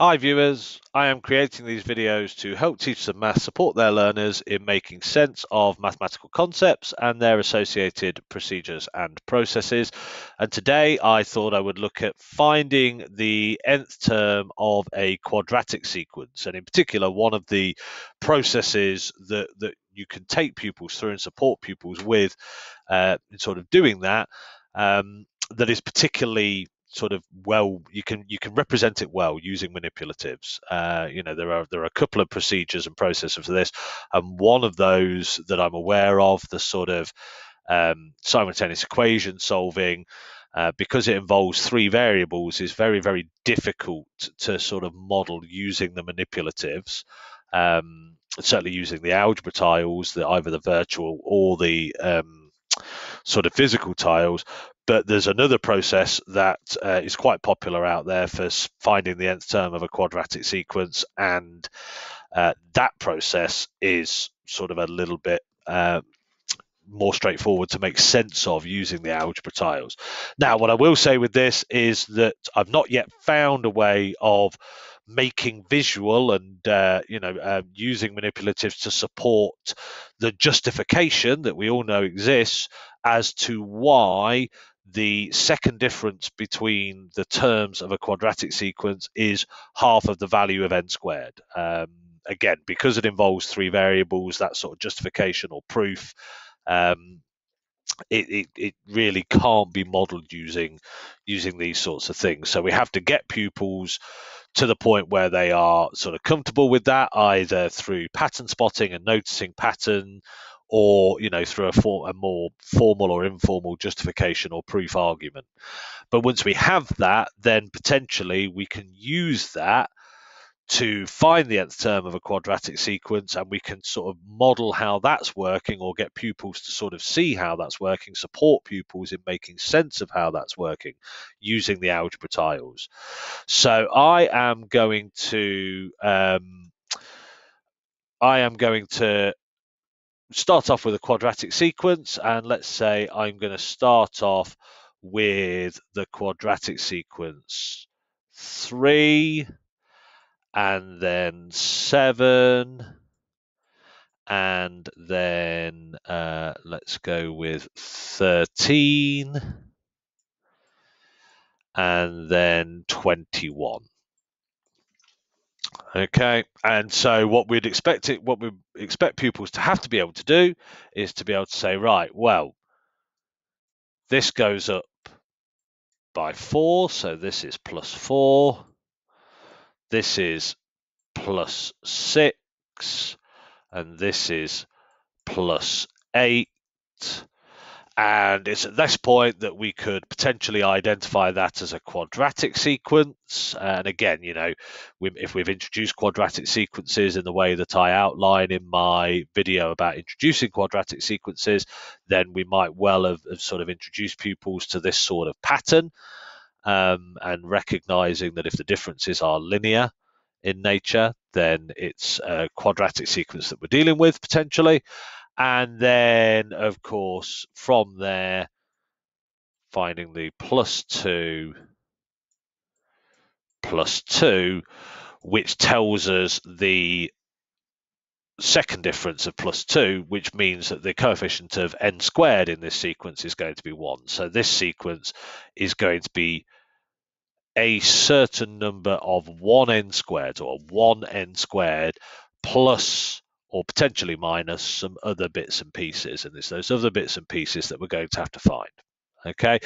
Hi viewers, I am creating these videos to help teachers of maths support their learners in making sense of mathematical concepts and their associated procedures and processes. And today I thought I would look at finding the nth term of a quadratic sequence. And in particular, one of the processes that, that you can take pupils through and support pupils with uh, in sort of doing that um, that is particularly sort of well you can you can represent it well using manipulatives. Uh, you know there are there are a couple of procedures and processes for this. And one of those that i'm aware of the sort of um, simultaneous equation solving uh, because it involves three variables is very very difficult to sort of model using the manipulatives. Um, certainly using the algebra tiles the either the virtual or the um, sort of physical tiles but there's another process that uh, is quite popular out there for finding the nth term of a quadratic sequence, and uh, that process is sort of a little bit uh, more straightforward to make sense of using the algebra tiles. Now, what I will say with this is that I've not yet found a way of making visual and uh, you know uh, using manipulatives to support the justification that we all know exists as to why the second difference between the terms of a quadratic sequence is half of the value of n squared. Um, again, because it involves three variables, that sort of justification or proof, um, it, it, it, really can't be modeled using using these sorts of things. So we have to get pupils to the point where they are sort of comfortable with that, either through pattern spotting and noticing pattern or you know through a, for, a more formal or informal justification or proof argument. But once we have that, then potentially we can use that to find the nth term of a quadratic sequence and we can sort of model how that's working or get pupils to sort of see how that's working, support pupils in making sense of how that's working using the algebra tiles. So I am going to um, I am going to start off with a quadratic sequence and let's say I'm going to start off with the quadratic sequence 3 and then 7 and then uh, let's go with 13 and then 21 Okay, and so what we'd expect it, what we expect pupils to have to be able to do is to be able to say, right, well, this goes up by four, so this is plus four. This is plus six, and this is plus eight. And it's at this point that we could potentially identify that as a quadratic sequence. And again, you know, we, if we've introduced quadratic sequences in the way that I outline in my video about introducing quadratic sequences, then we might well have, have sort of introduced pupils to this sort of pattern. Um, and recognizing that if the differences are linear in nature, then it's a quadratic sequence that we're dealing with potentially. And then, of course, from there, finding the plus 2 plus 2, which tells us the second difference of plus 2, which means that the coefficient of n squared in this sequence is going to be 1. So this sequence is going to be a certain number of 1n squared or 1n squared plus or potentially minus some other bits and pieces. And it's those other bits and pieces that we're going to have to find. Okay,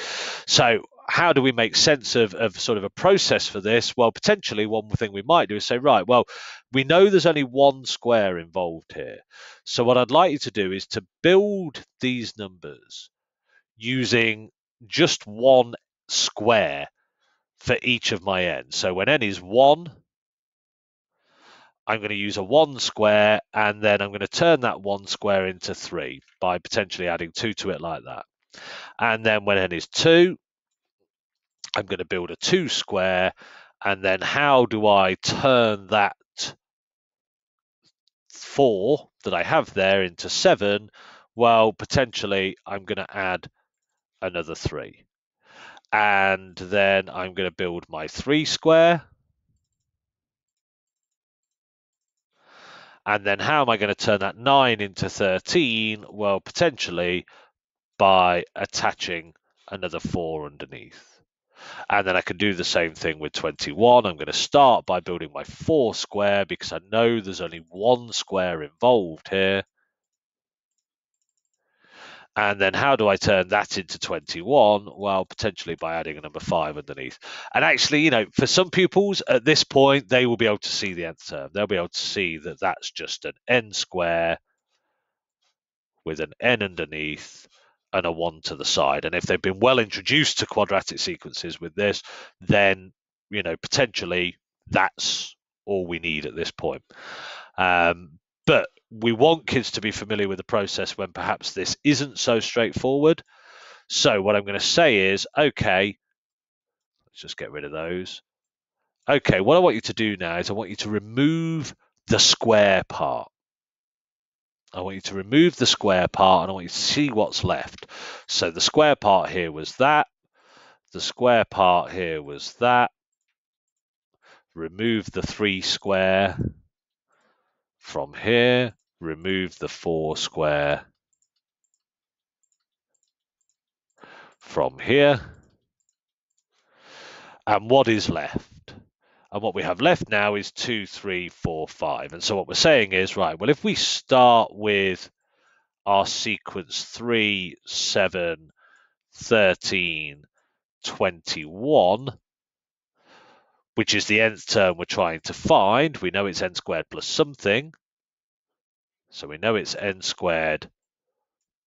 so how do we make sense of, of sort of a process for this? Well, potentially one thing we might do is say, right, well, we know there's only one square involved here. So what I'd like you to do is to build these numbers using just one square for each of my n. So when n is 1, I'm going to use a 1 square and then I'm going to turn that 1 square into 3 by potentially adding 2 to it like that. And then when n is 2, I'm going to build a 2 square and then how do I turn that 4 that I have there into 7? Well, potentially I'm going to add another 3. And then I'm going to build my 3 square And then how am I going to turn that 9 into 13? Well, potentially by attaching another 4 underneath. And then I can do the same thing with 21. I'm going to start by building my 4 square because I know there's only one square involved here. And then how do I turn that into 21? Well, potentially by adding a number 5 underneath. And actually, you know, for some pupils at this point, they will be able to see the nth term. They'll be able to see that that's just an n square with an n underneath and a 1 to the side. And if they've been well introduced to quadratic sequences with this, then, you know, potentially that's all we need at this point. Um, but we want kids to be familiar with the process when perhaps this isn't so straightforward. So what I'm going to say is, okay, let's just get rid of those. Okay, what I want you to do now is I want you to remove the square part. I want you to remove the square part and I want you to see what's left. So the square part here was that. The square part here was that. Remove the 3 square from here remove the 4 square from here. And what is left? And what we have left now is 2, 3, 4, 5. And so what we're saying is, right, well, if we start with our sequence 3, 7, 13, 21, which is the nth term we're trying to find, we know it's n squared plus something. So we know it's n squared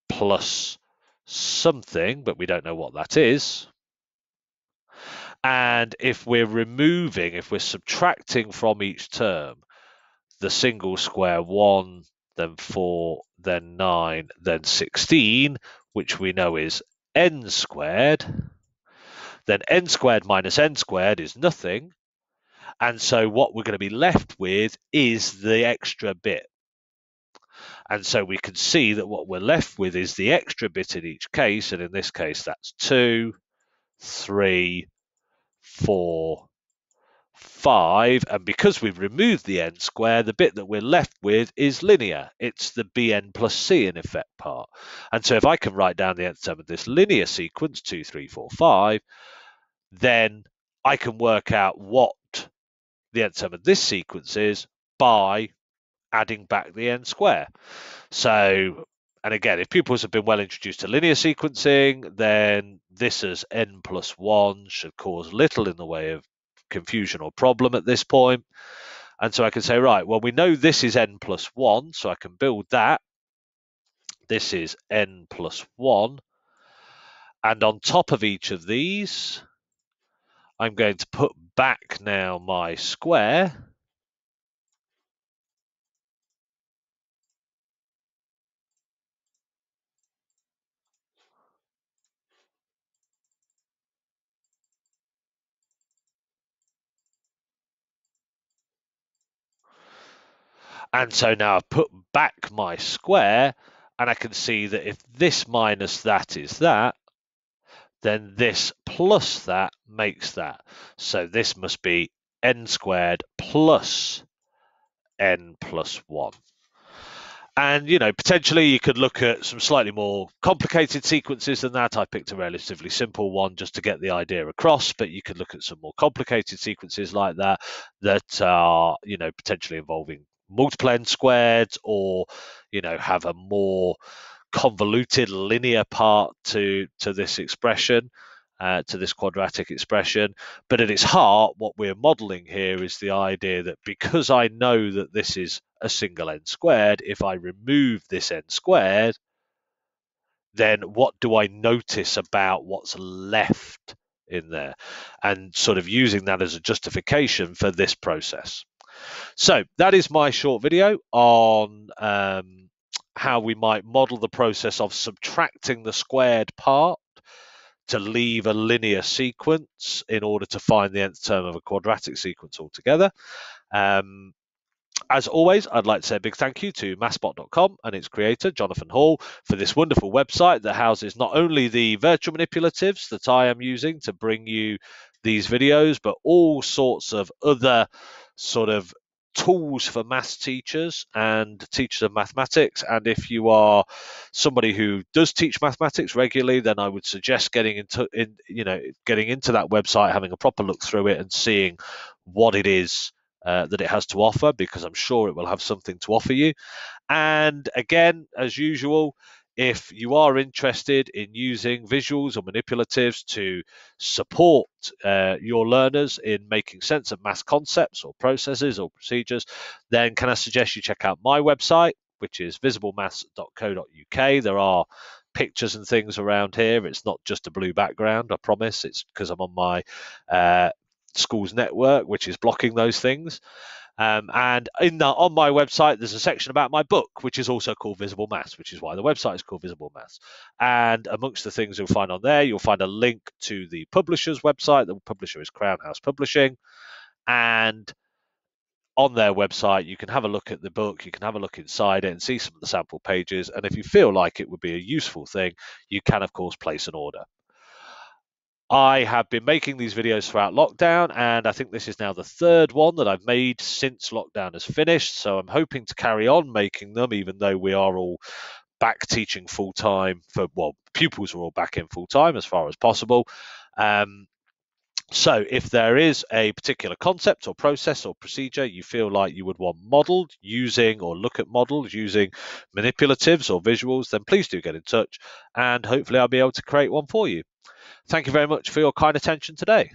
plus something, but we don't know what that is. And if we're removing, if we're subtracting from each term the single square 1, then 4, then 9, then 16, which we know is n squared, then n squared minus n squared is nothing. And so what we're going to be left with is the extra bit. And so we can see that what we're left with is the extra bit in each case. And in this case, that's two, three, four, five. And because we've removed the n square, the bit that we're left with is linear. It's the bn plus c in effect part. And so if I can write down the nth term of this linear sequence, two, three, four, five, then I can work out what the nth term of this sequence is by adding back the n square. So, and again, if pupils have been well introduced to linear sequencing, then this as n plus 1 should cause little in the way of confusion or problem at this point. And so I can say, right, well, we know this is n plus 1, so I can build that. This is n plus 1. And on top of each of these, I'm going to put back now my square And so now I've put back my square and I can see that if this minus that is that, then this plus that makes that. So this must be n squared plus n plus 1. And, you know, potentially you could look at some slightly more complicated sequences than that. I picked a relatively simple one just to get the idea across, but you could look at some more complicated sequences like that that are, you know, potentially involving multiple n squared or, you know, have a more convoluted linear part to, to this expression. Uh, to this quadratic expression. But at its heart, what we're modeling here is the idea that because I know that this is a single n squared, if I remove this n squared, then what do I notice about what's left in there? And sort of using that as a justification for this process. So that is my short video on um, how we might model the process of subtracting the squared part to leave a linear sequence in order to find the nth term of a quadratic sequence altogether. Um, as always, I'd like to say a big thank you to mathsbot.com and its creator, Jonathan Hall, for this wonderful website that houses not only the virtual manipulatives that I am using to bring you these videos, but all sorts of other sort of tools for maths teachers and teachers of mathematics. And if you are somebody who does teach mathematics regularly, then I would suggest getting into in you know getting into that website, having a proper look through it, and seeing what it is uh, that it has to offer, because I'm sure it will have something to offer you. And again, as usual, if you are interested in using visuals or manipulatives to support uh, your learners in making sense of math concepts or processes or procedures, then can I suggest you check out my website, which is visiblemaths.co.uk. There are pictures and things around here. It's not just a blue background, I promise. It's because I'm on my uh, school's network, which is blocking those things. Um, and in the, on my website, there's a section about my book, which is also called Visible Maths, which is why the website is called Visible Maths. And amongst the things you'll find on there, you'll find a link to the publisher's website. The publisher is Crown House Publishing. And on their website, you can have a look at the book, you can have a look inside it and see some of the sample pages. And if you feel like it would be a useful thing, you can, of course, place an order. I have been making these videos throughout lockdown, and I think this is now the third one that I've made since lockdown has finished. So I'm hoping to carry on making them, even though we are all back teaching full time. For well, pupils are all back in full time as far as possible. Um, so if there is a particular concept or process or procedure you feel like you would want modeled using or look at models using manipulatives or visuals, then please do get in touch and hopefully I'll be able to create one for you. Thank you very much for your kind attention today.